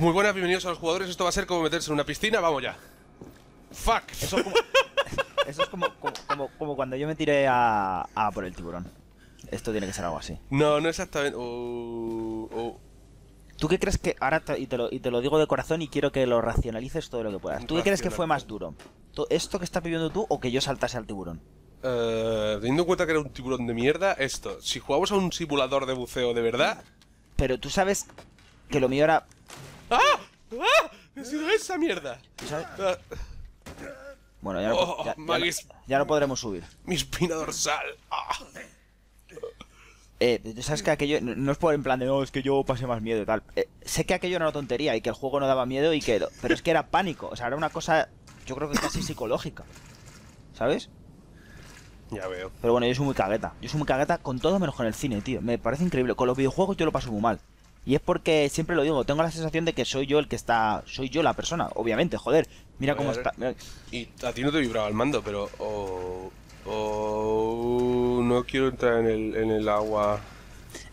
Muy buenas, bienvenidos a los jugadores. Esto va a ser como meterse en una piscina. Vamos ya. Fuck. Eso es como, eso es como, como, como- como cuando yo me tiré a, a por el tiburón. Esto tiene que ser algo así. No, no exactamente. Oh, oh. ¿Tú qué crees que, ahora te, y, te lo, y te lo digo de corazón y quiero que lo racionalices todo lo que puedas. ¿Tú qué crees que fue más duro? ¿Tú- ¿Esto que estás viviendo tú o que yo saltase al tiburón? Eh, teniendo en cuenta que era un tiburón de mierda, esto. Si jugamos a un simulador de buceo de verdad. Pero tú sabes que lo mío era... ¡Ah! ¡Ah! ¡Ha sido esa mierda! Ah, Bueno, ya no, Oh, ya- ya no- Magis. ya no podremos subir. mi espina dorsal. Ah. Eh, sabes que aquello no no es por en plan de no, es que yo pasé más miedo y tal. Eh, sé que aquello era una tontería y que el juego no daba miedo y que. Pero es que era pánico. O sea, era una cosa, yo creo que casi psicológica. ¿Sabes? Ya veo. Pero bueno, yo soy muy cagueta. Yo soy muy cagueta con todo menos con el cine, tío. Me parece increíble. Con los videojuegos yo lo paso muy mal. Y es porque siempre lo digo, tengo la sensación de que soy yo el que está. Soy yo la persona, obviamente, joder. Mira cómo está. mira- Y a ti no te vibraba el mando, pero. Oh, oh, no quiero entrar en el, en el agua.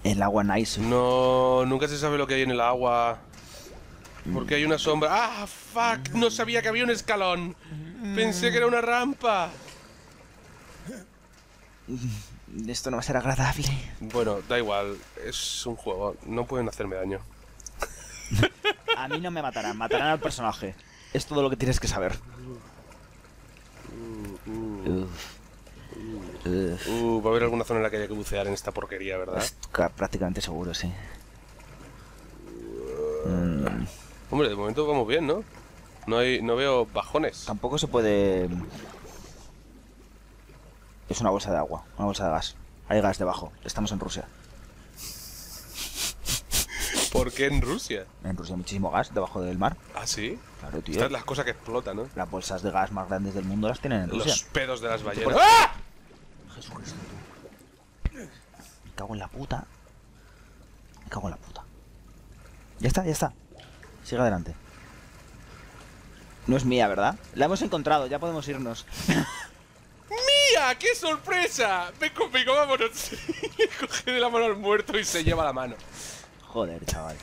El agua nice. No, nunca se sabe lo que hay en el agua. Porque hay una sombra. ¡Ah, fuck! No sabía que había un escalón. Pensé que era una rampa. Esto no va a ser agradable. Bueno, da igual. Es un juego. No pueden hacerme daño. A mí no me matarán, matarán al personaje. Es todo lo que tienes que saber. Uf. Uf. Uh, va a haber alguna zona en la que haya que bucear en esta porquería, ¿verdad? Prácticamente seguro, sí. Mm, Hombre, de momento vamos bien, ¿no? No, hay, no veo bajones. tampoco se puede... Es una bolsa de agua, una bolsa de gas. Hay gas debajo. Estamos en Rusia. ¿Por qué en Rusia? En Rusia hay muchísimo gas debajo del mar. ¿Ah, sí? Claro, tío. Estas son las cosas que explotan, ¿no? Las bolsas de gas más grandes del mundo las tienen en Rusia. Los pedos de las ballenas. ¡Ah! Jesucristo, tú. Me cago en la puta. Me cago en la puta. Ya está, ya está. Sigue adelante. No es mía, ¿verdad? La hemos encontrado, ya podemos irnos. ¡Mía! ¡Qué sorpresa! Ven conmigo, vámonos. Coge de la mano al muerto y se lleva la mano. Joder, chaval.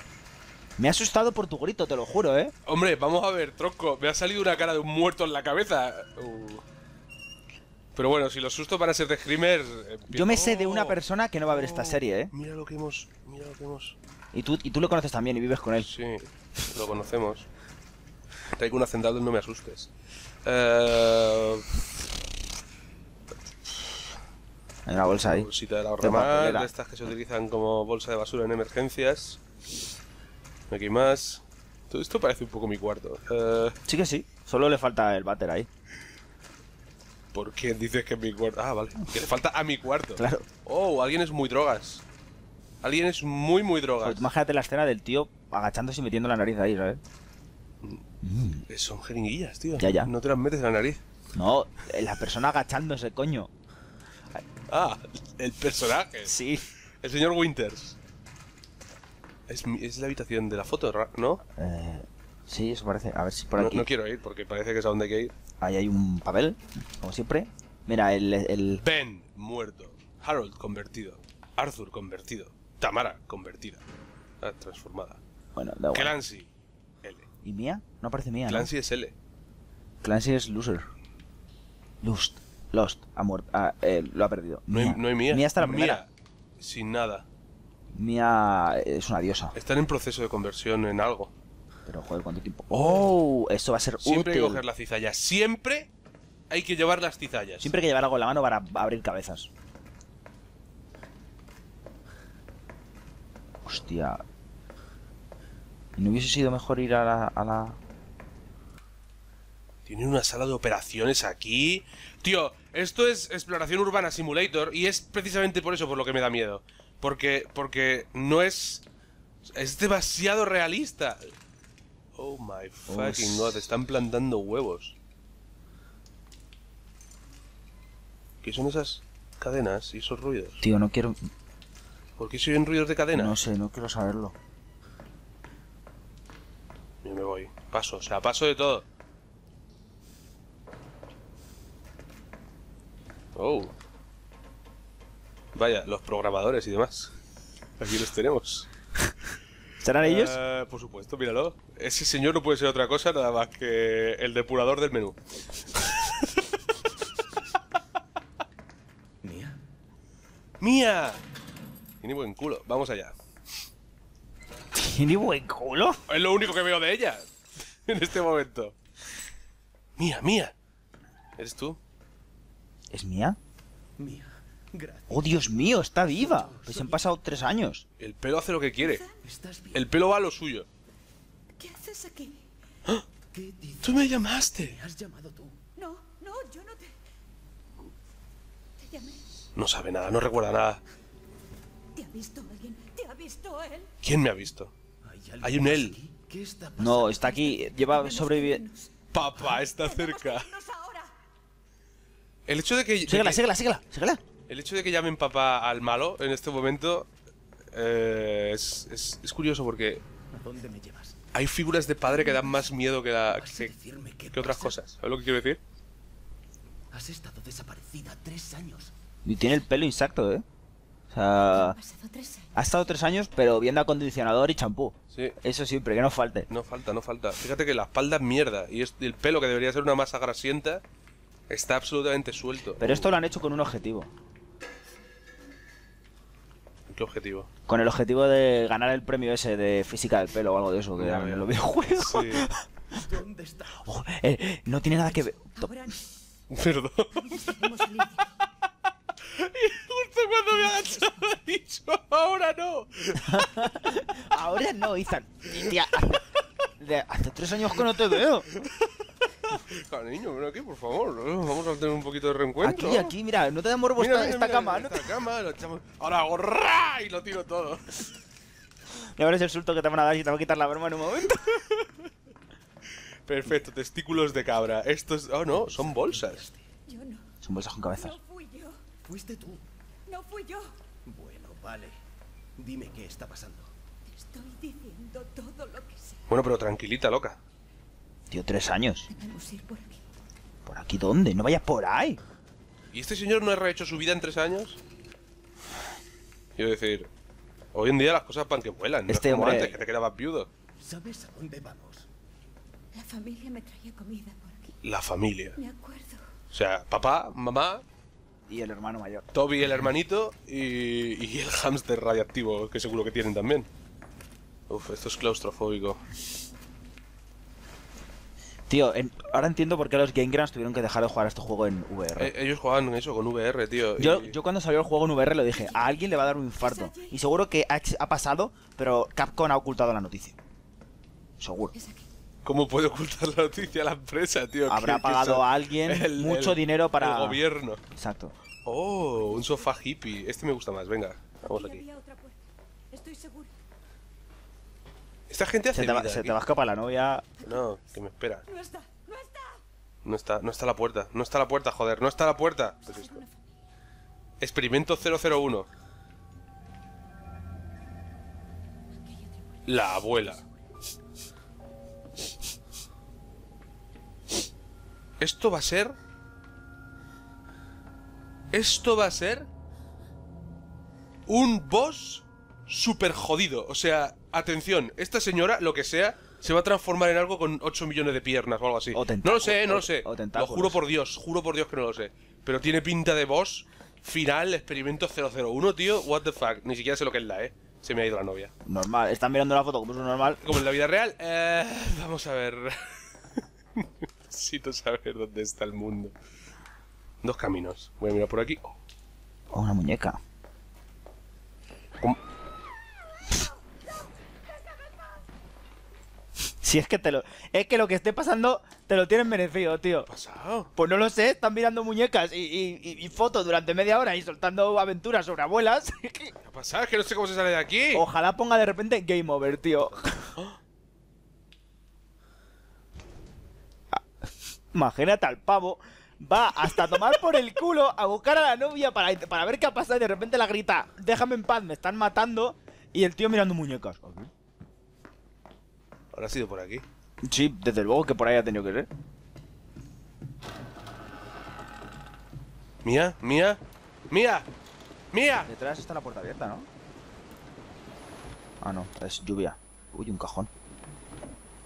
Me ha asustado por tu grito, te lo juro, ¿eh? Hombre, vamos a ver, tronco. Me ha salido una cara de un muerto en la cabeza. Uh. Pero bueno, si los sustos van a ser de Screamer. eh, Yo me sé de una persona que no va a ver esta Oh, serie, ¿eh? Mira lo que hemos. Mira lo que hemos. Y tú, y tú lo conoces también y vives con él. Sí, lo conocemos. Traigo un hacendado y no me asustes. Eh, Hay una bolsa ahí. bolsita de la De ahorramar, papelera. de estas que se utilizan como bolsa de basura en emergencias. Aquí más. Todo esto parece un poco mi cuarto. Eh, Sí que sí. Solo le falta el váter ahí. ¿Por qué dices que es mi cuarto? Ah, vale. Que le falta a mi cuarto. Claro. Oh, alguien es muy drogas. Alguien es muy, muy drogas. imagínate la escena del tío agachándose y metiendo la nariz ahí, ¿sabes? Eh, Son jeringuillas, tío. Ya, ya. No te las metes en la nariz. No, la persona agachándose, coño. Ah, el personaje. Sí. El señor Winters. Es, mi- es la habitación de la foto, ra- ¿no? Eh, sí, eso parece. A ver si por No, aquí. no quiero ir porque parece que es a donde hay que ir. Ahí hay un papel, como siempre. Mira, el, el... Ben, muerto. Harold, convertido. Arthur, convertido. Tamara, convertida. Ah, transformada. Bueno, da igual. Clancy, L. ¿Y Mía? No aparece Mía, ¿no? Clancy es L. Clancy es loser. Lust. Lost. Ha muerto. Ah, eh, lo ha perdido. No hay, no hay Mía. Mía está la primera. Mía, sin nada. Mía es una diosa. Están en proceso de conversión en algo. Pero joder, ¿cuánto tiempo? ¡Oh! Esto va a ser Siempre hay que útil. coger la cizalla. Siempre hay que llevar las cizallas. Siempre hay que llevar algo en la mano para abrir cabezas. Hostia. ¿Y no hubiese sido mejor ir a la... A la... Tienen una sala de operaciones aquí. Tío, esto es Exploración Urbana Simulator y es precisamente por eso por lo que me da miedo. Porque, porque no es... Es demasiado realista. Oh my fucking god, están plantando huevos. ¿Qué son esas cadenas y esos ruidos? Tío, no quiero... ¿Por qué se oyen ruidos de cadena? No sé, no quiero saberlo. Yo me voy. Paso, o sea, paso de todo. Oh. Vaya, los programadores y demás. Aquí los tenemos. ¿Serán ellos? Eh, por supuesto, míralo. Ese señor no puede ser otra cosa nada más que el depurador del menú. ¿Mía? ¡Mía! Tiene buen culo. Vamos allá. ¿Tiene buen culo? Es lo único que veo de ella en este momento. Mía, mía. ¿Eres tú? ¿Es mía? Mía. Gracias. ¡Oh, Dios mío! ¡Está viva! Pues han pasado tres años. El pelo hace lo que quiere. ¿Estás bien? El pelo va a lo suyo. ¿Qué haces aquí? ¿Qué dices? Tú me llamaste. ¿Me has llamado tú? No, no, yo no te. Te llamé. No sabe nada, no recuerda nada. ¿Te ha visto alguien? ¿Te ha visto él? ¿Quién me ha visto? ¿Hay, un él. está pasando? No, está aquí. Lleva sobreviviendo. Papá está cerca. El hecho de que, de Síguela, que- síguela, síguela, síguela. el hecho de que llamen papá al malo en este momento eh, es, es- es curioso porque ¿A dónde me llevas? hay figuras de padre que dan más miedo que, la- ¿Vas a que, que otras cosas. ¿Sabes lo que quiero decir? Has estado desaparecida tres años. Y tiene el pelo intacto, ¿eh? O sea, ha estado tres años, pero viendo acondicionador y champú. Sí. Eso siempre, que no falte. No falta, no falta. Fíjate que la espalda es mierda y es- y el pelo que debería ser una masa grasienta está absolutamente suelto. Pero esto lo han hecho con un objetivo. ¿Qué objetivo? Con el objetivo de ganar el premio ese de física del pelo o algo de eso que dan en los videojuegos. Sí. ¿Dónde está? Oh, eh, no tiene nada que ver. Perdón. Lidia. Justo cuando me agachaba he dicho, ahora no. Ahora no, Ethan. Tía, hace, de- hace tres años que no te veo. Cariño, ven aquí, por favor. Vamos a tener un poquito de reencuentro. Aquí, aquí, mira, no te da morbo Mira, esta, mira, esta mira, cama. ¿no? Esta cama, lo echamos. Ahora hago ra y lo tiro todo. Ya verás el susto que te van a dar y te va a quitar la broma en un momento. Perfecto, testículos de cabra. Estos. Oh no, son bolsas. Yo no. Son bolsas con cabezas. No fui yo. Fuiste tú. No fui yo. Bueno, vale. Dime qué está pasando. Te estoy diciendo todo lo que sé. Bueno, pero tranquilita, loca. Tío, tres años. Ir por aquí. ¿Por aquí dónde? No vayas por ahí. ¿Y este señor no ha rehecho su vida en tres años? Quiero decir, hoy en día las cosas van que vuelan. No Este es como hombre- antes, que te quedabas viudo. ¿Sabes a dónde vamos? La familia me traía comida por aquí. La familia. Me acuerdo. O sea, papá, mamá, Y el hermano mayor. Toby el hermanito y, y el hámster radiactivo, que seguro que tienen también. Uf, esto es claustrofóbico. Tío, en- ahora entiendo por qué los Game Grumps tuvieron que dejar de jugar a este juego en VR. Eh, ellos jugaban eso con VR, tío. Yo, y- yo cuando salió el juego en VR lo dije, a alguien le va a dar un infarto. Y seguro que ha, ha pasado, pero Capcom ha ocultado la noticia. Seguro. ¿Cómo puede ocultar la noticia a la empresa, tío? Habrá pagado a alguien mucho dinero para- El gobierno. Exacto. Oh, un sofá hippie. Este me gusta más, venga. Vamos Aquí aquí. había otra puerta. Estoy segura. Esta gente hace Se te, va, vida se aquí. te va a escapar la novia. No, que me espera. No está. No está. No está, no está la puerta. No está la puerta, joder. No está la puerta. ¿Qué es esto? Experimento 001. Aquí hay otra puerta. La abuela. Esto va a ser. Esto va a ser. Un boss super jodido. O sea, atención, esta señora, lo que sea, se va a transformar en algo con 8 millones de piernas o algo así. O no lo sé, no lo sé. lo juro por Dios, juro por Dios que no lo sé. Pero tiene pinta de boss final, experimento 001, tío. What the fuck. Ni siquiera sé lo que es la, eh. Se me ha ido la novia. Normal. Están mirando la foto como es normal. Como en la vida real, eh, vamos a ver. Necesito saber dónde está el mundo. Dos caminos. Voy a mirar por aquí. Oh, una muñeca. Si es que te lo. Es que lo que esté pasando te lo tienen merecido, tío. ha pasado? Pues no lo sé, están mirando muñecas y, y- y- y fotos durante media hora y soltando aventuras sobre abuelas. ¿Qué ha pasado? Es que no sé cómo se sale de aquí. Ojalá ponga de repente Game Over, tío. Ah, Imagínate al pavo. Va hasta tomar por el culo a buscar a la novia para, para ver qué ha pasado y de repente la grita, déjame en paz, me están matando. Y el tío mirando muñecas. Ha sido por aquí. Sí, desde luego que por ahí ha tenido que ser. Mía, mía, mía, mía. Detrás está la puerta abierta, ¿no? Ah, no, es lluvia. Uy, un cajón.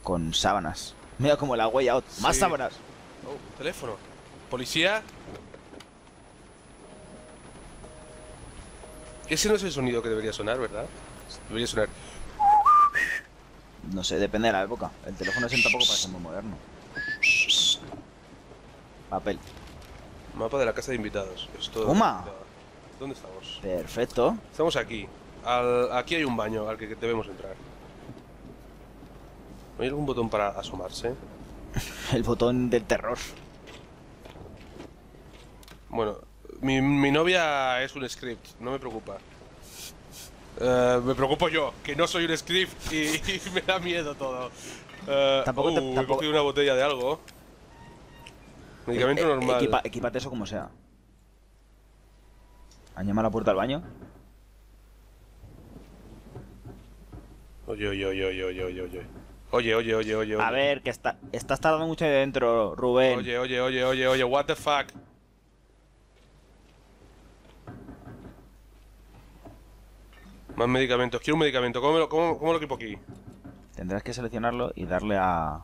Con sábanas. Mira como la huella. Más Sí. sábanas. Oh, teléfono. Policía. Ese no es el sonido que debería sonar, ¿verdad? Debería sonar. No sé, depende de la época. El teléfono ese tampoco parece muy moderno. Papel. Mapa de la casa de invitados. Esto Toma. ¿Dónde estamos? Perfecto. Estamos aquí. Al- aquí hay un baño al que debemos entrar. ¿No hay algún botón para asomarse? El botón del terror. Bueno, mi, mi novia es un script, no me preocupa. Eh, me preocupo yo, que no soy un script y, y me da miedo todo. Eh, Tampoco te- uh, he tampoco- cogido una botella de algo. Medicamento Eh, eh, normal. equipa- equípate eso como sea. ¿Han llamado a la puerta al baño? Oye, oye, oye, oye, oye, oye, oye. Oye, oye, oye, oye, oye. A ver, que está, estás tardando mucho ahí dentro, Rubén. Oye, oye, oye, oye, oye, what the fuck. Más medicamentos. Quiero un medicamento. ¿Cómo, lo, cómo, cómo lo equipo aquí? Tendrás que seleccionarlo y darle a...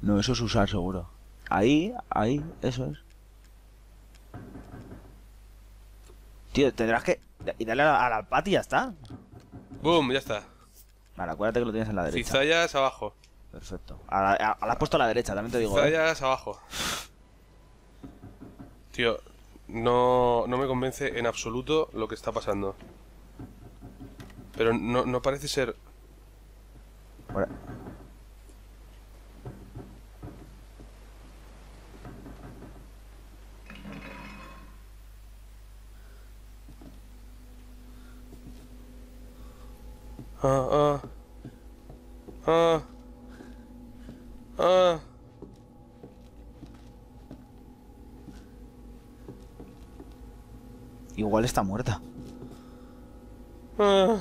No, eso es usar seguro. Ahí, ahí, eso es. Tío, tendrás que... Y darle a la, pati y ya está. Boom, ya está. Vale, acuérdate que lo tienes en la derecha. Cizallas abajo. Perfecto. A la, a- a la has puesto a la derecha, también te digo. ¿eh? Cizallas abajo. Tío, no, no me convence en absoluto lo que está pasando. Pero no, no parece ser... Por- Ah, ah. Ah. Ah. Igual está muerta. Ah.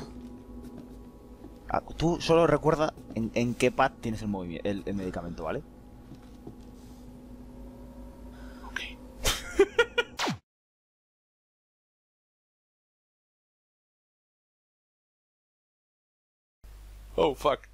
Tú solo recuerda en, en qué pad tienes el, movimiento, el, el medicamento, ¿vale? Oh, fuck.